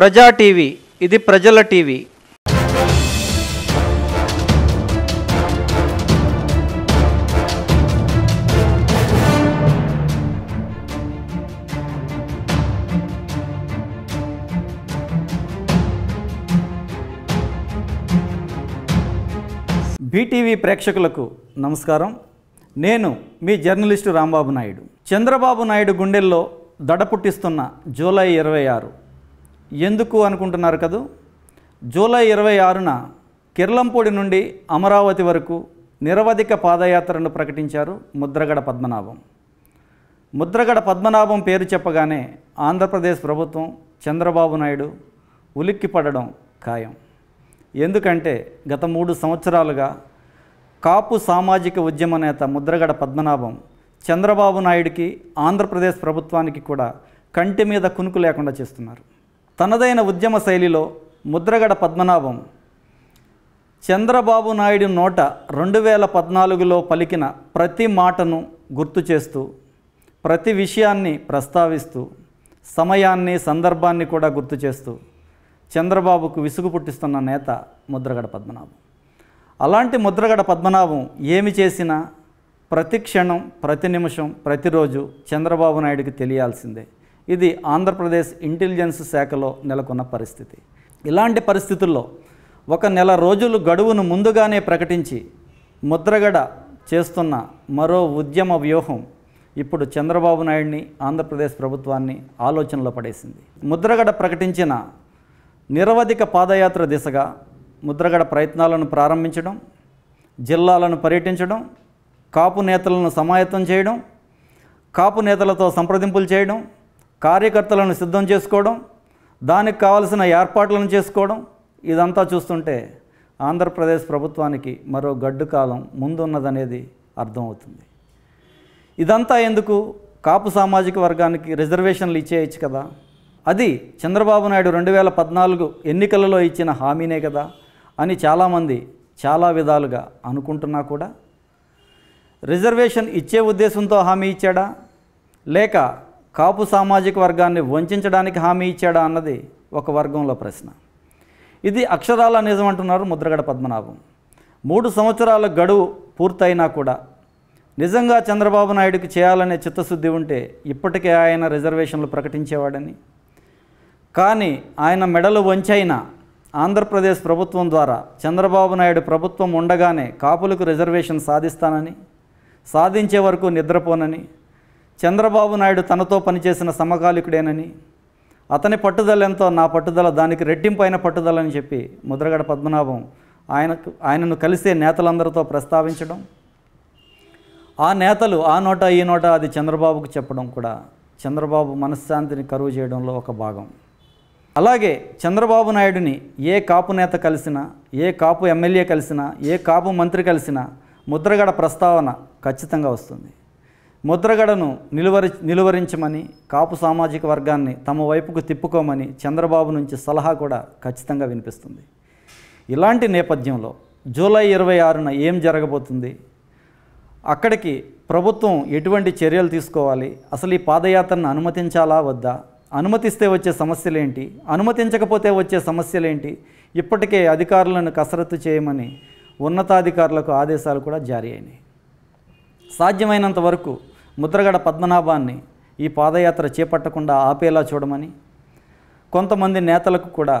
ప్రజా టీవీ ఇది ప్రజల టీవీ. బీటీవీ ప్రేక్షకులకు నమస్కారం. నేను మీ జర్నలిస్టు రాంబాబు నాయుడు. చంద్రబాబు నాయుడు గుండెల్లో దడ పుట్టిస్తున్న జూలై ఇరవై ఆరు. ఎందుకు అనుకుంటున్నారు కదూ? జూలై ఇరవై ఆరున కిర్లంపూడి నుండి అమరావతి వరకు నిరవధిక పాదయాత్రను ప్రకటించారు ముద్రగడ పద్మనాభం. ముద్రగడ పద్మనాభం పేరు చెప్పగానే ఆంధ్రప్రదేశ్ ప్రభుత్వం చంద్రబాబు నాయుడు ఉలిక్కిపడడం ఖాయం. ఎందుకంటే గత మూడు సంవత్సరాలుగా కాపు సామాజిక ఉద్యమ నేత ముద్రగడ పద్మనాభం చంద్రబాబు నాయుడికి ఆంధ్రప్రదేశ్ ప్రభుత్వానికి కూడా కంటి మీద కునుకు లేకుండా చేస్తున్నారు. తనదైన ఉద్యమ శైలిలో ముద్రగడ పద్మనాభం. చంద్రబాబు నాయుడు నోట రెండు వేల పద్నాలుగులో పలికిన ప్రతి మాటను గుర్తు చేస్తూ ప్రతి విషయాన్ని ప్రస్తావిస్తూ సమయాన్ని సందర్భాన్ని కూడా గుర్తు చేస్తూ చంద్రబాబుకు విసుగు పుట్టిస్తున్న నేత ముద్రగడ పద్మనాభం. అలాంటి ముద్రగడ పద్మనాభం ఏమి చేసినా ప్రతి క్షణం ప్రతి నిమిషం ప్రతిరోజు చంద్రబాబు నాయుడికి తెలియాల్సిందే. ఇది ఆంధ్రప్రదేశ్ ఇంటెలిజెన్స్ శాఖలో నెలకొన్న పరిస్థితి. ఇలాంటి పరిస్థితుల్లో ఒక నెల రోజులు గడువును ముందుగానే ప్రకటించి ముద్రగడ చేస్తున్న మరో ఉద్యమ వ్యూహం ఇప్పుడు చంద్రబాబు నాయుడిని ఆంధ్రప్రదేశ్ ప్రభుత్వాన్ని ఆలోచనలో పడేసింది. ముద్రగడ ప్రకటించిన నిరవధిక పాదయాత్ర దిశగా ముద్రగడ ప్రయత్నాలను ప్రారంభించడం జిల్లాలను పర్యటించడం కాపు నేతలను సమాయత్తం చేయడం కాపు నేతలతో సంప్రదింపులు చేయడం కార్యకర్తలను సిద్ధం చేసుకోవడం దానికి కావలసిన ఏర్పాట్లను చేసుకోవడం ఇదంతా చూస్తుంటే ఆంధ్రప్రదేశ్ ప్రభుత్వానికి మరో గడ్డు కాలం ముందున్నదనేది అర్థమవుతుంది. ఇదంతా ఎందుకు? కాపు సామాజిక వర్గానికి రిజర్వేషన్లు ఇచ్చేయచ్చు కదా. అది చంద్రబాబు నాయుడు రెండు వేల పద్నాలుగు ఎన్నికలలో ఇచ్చిన హామీనే కదా అని చాలామంది చాలా విధాలుగా అనుకుంటున్నా కూడా. రిజర్వేషన్ ఇచ్చే ఉద్దేశంతో హామీ ఇచ్చాడా? లేక కాపు సామాజిక వర్గాన్ని వంచడానికి హామీ ఇచ్చాడా అన్నది ఒక వర్గంలో ప్రశ్న. ఇది అక్షరాల నిజం అంటున్నారు ముద్రగడ పద్మనాభం. మూడు సంవత్సరాల గడువు పూర్తయినా కూడా నిజంగా చంద్రబాబు నాయుడుకి చేయాలనే చిత్తశుద్ధి ఉంటే ఇప్పటికే ఆయన రిజర్వేషన్లు ప్రకటించేవాడని. కానీ ఆయన మెడలు వంచైన ఆంధ్రప్రదేశ్ ప్రభుత్వం ద్వారా చంద్రబాబు నాయుడు ప్రభుత్వం ఉండగానే కాపులకు రిజర్వేషన్ సాధిస్తానని సాధించే వరకు నిద్రపోనని చంద్రబాబు నాయుడు తనతో పనిచేసిన సమకాలికుడేనని అతని పట్టుదల ఎంతో నా పట్టుదల దానికి రెట్టింపైన పట్టుదలని చెప్పి ముద్రగడ పద్మనాభం ఆయనకు ఆయనను కలిసే నేతలందరితో ప్రస్తావించడం ఆ నేతలు ఆ నోట ఈ నోట అది చంద్రబాబుకు చెప్పడం కూడా చంద్రబాబు మనశ్శాంతిని కరువు చేయడంలో ఒక భాగం. అలాగే చంద్రబాబు నాయుడిని ఏ కాపు నేత కలిసినా ఏ కాపు ఎమ్మెల్యే కలిసినా ఏ కాపు మంత్రి కలిసినా ముద్రగడ ప్రస్తావన ఖచ్చితంగా వస్తుంది. ముద్రగడను నిలువరి నిలువరించమని కాపు సామాజిక వర్గాన్ని తమ వైపుకు తిప్పుకోమని చంద్రబాబు నుంచి సలహా కూడా ఖచ్చితంగా వినిపిస్తుంది. ఇలాంటి నేపథ్యంలో జూలై ఇరవై ఆరున ఏం జరగబోతుంది? అక్కడికి ప్రభుత్వం ఎటువంటి చర్యలు తీసుకోవాలి? అసలు ఈ పాదయాత్రను అనుమతించాలా వద్దా? అనుమతిస్తే వచ్చే సమస్యలేంటి? అనుమతించకపోతే వచ్చే సమస్యలేంటి? ఇప్పటికే అధికారులను కసరత్తు చేయమని ఉన్నతాధికారులకు ఆదేశాలు కూడా జారీ అయినాయి. సాధ్యమైనంత వరకు ముద్రగడ పద్మనాభాన్ని ఈ పాదయాత్ర చేపట్టకుండా ఆపేలా చూడమని కొంతమంది నేతలకు కూడా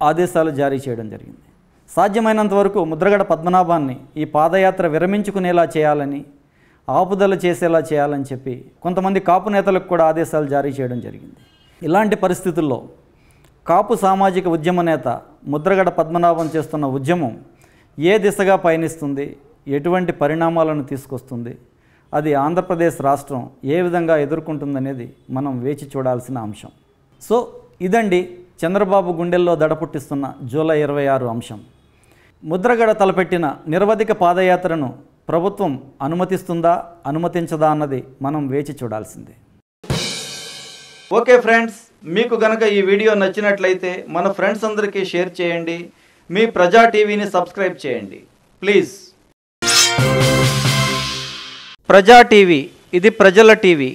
ఆదేశాలు జారీ చేయడం జరిగింది. సాధ్యమైనంత వరకు ముద్రగడ పద్మనాభాన్ని ఈ పాదయాత్ర విరమించుకునేలా చేయాలని ఆపుదల చేసేలా చేయాలని చెప్పి కొంతమంది కాపు నేతలకు కూడా ఆదేశాలు జారీ చేయడం జరిగింది. ఇలాంటి పరిస్థితుల్లో కాపు సామాజిక ఉద్యమ నేత ముద్రగడ పద్మనాభం చేస్తున్న ఉద్యమం ఏ దిశగా పయనిస్తుంది? ఎటువంటి పరిణామాలను తీసుకొస్తుంది? అది ఆంధ్రప్రదేశ్ రాష్ట్రం ఏ విధంగా ఎదుర్కొంటుందనేది మనం వేచి చూడాల్సిన అంశం. సో ఇదండి చంద్రబాబు గుండెల్లో దడ పుట్టిస్తున్న జూలై ఇరవై ఆరు అంశం. ముద్రగడ తలపెట్టిన నిరవధిక పాదయాత్రను ప్రభుత్వం అనుమతిస్తుందా అనుమతించదా అన్నది మనం వేచి చూడాల్సిందే. ఓకే ఫ్రెండ్స్ మీకు గనక ఈ వీడియో నచ్చినట్లయితే మన ఫ్రెండ్స్ అందరికీ షేర్ చేయండి మీ ప్రజా టీవీని సబ్స్క్రైబ్ చేయండి. ప్లీజ్. ప్రజా టీవీ ఇది ప్రజల టీవీ.